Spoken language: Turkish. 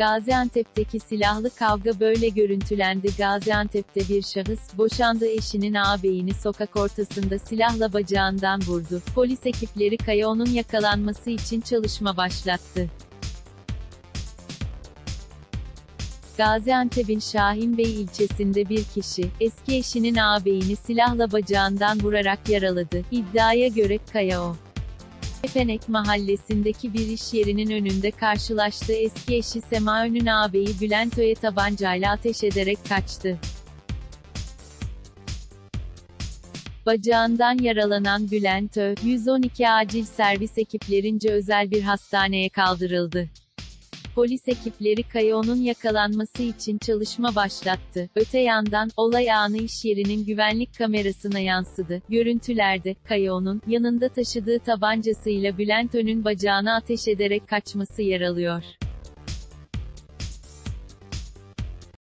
Gaziantep'teki silahlı kavga böyle görüntülendi. Gaziantep'te bir şahıs, boşandığı eşinin ağabeyini sokak ortasında silahla bacağından vurdu. Polis ekipleri Kayao'nun yakalanması için çalışma başlattı. Gaziantep'in Şahinbey ilçesinde bir kişi, eski eşinin ağabeyini silahla bacağından vurarak yaraladı. İddiaya göre, Kayao, Efenek mahallesindeki bir iş yerinin önünde karşılaştığı eski eşi Sema Ön'ün ağabeyi Bülent Ö'ye tabancayla ateş ederek kaçtı. Bacağından yaralanan Bülent Ö, 112 acil servis ekiplerince özel bir hastaneye kaldırıldı. Polis ekipleri Kayao'nun yakalanması için çalışma başlattı. Öte yandan, olay anı iş yerinin güvenlik kamerasına yansıdı. Görüntülerde, Kayao'nun, yanında taşıdığı tabancasıyla Bülent Ön'ün bacağına ateş ederek kaçması yer alıyor.